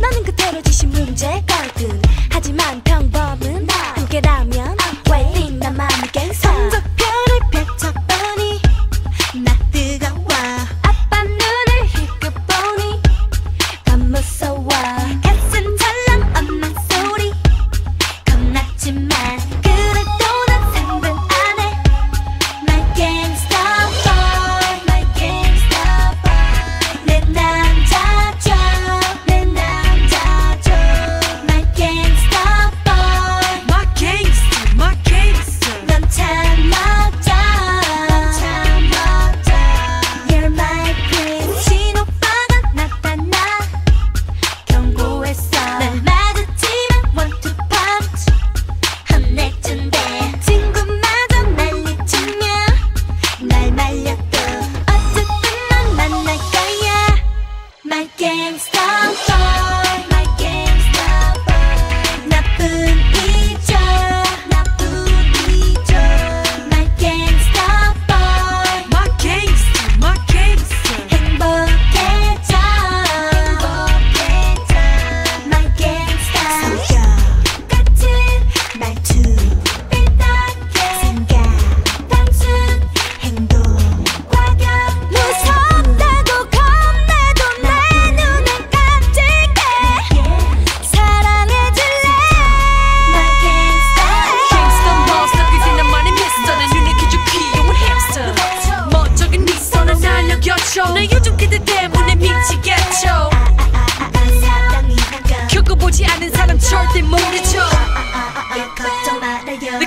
나는 그대로 지신 문제 깔끔 하지만 I.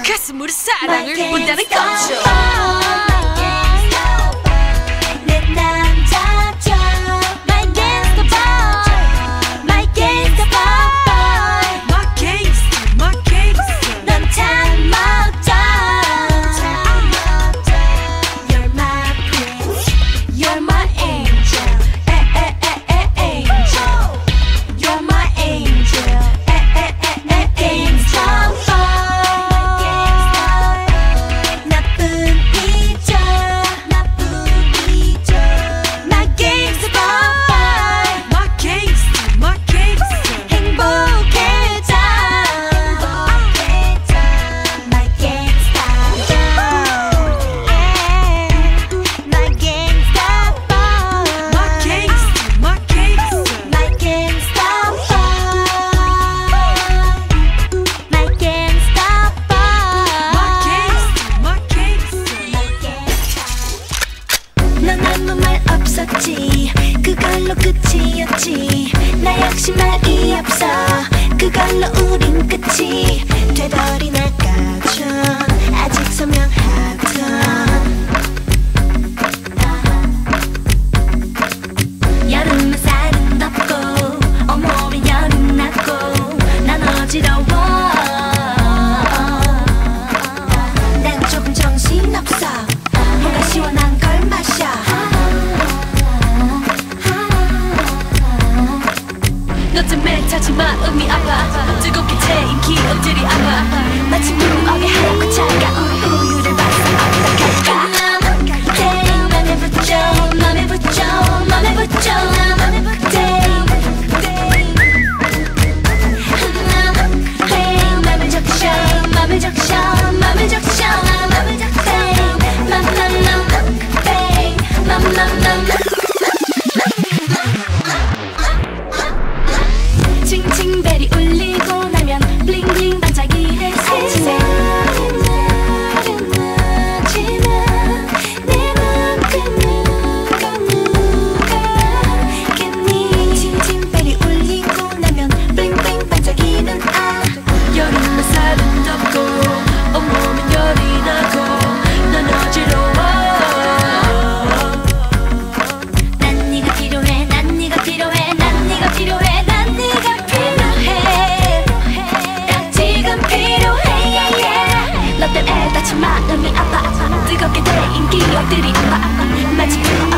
가슴으로 사랑을 본다는 거죠. 없었지. 그걸로 끝이었지. 나 역시 말이 없어. 그걸로 우린 끝이 되버린 아까 전. 너쯤에 차지만 음이 아파. 즐겁게 채인 기억들이 아파 마치 무르하게 하얗고 차가운 우유 마치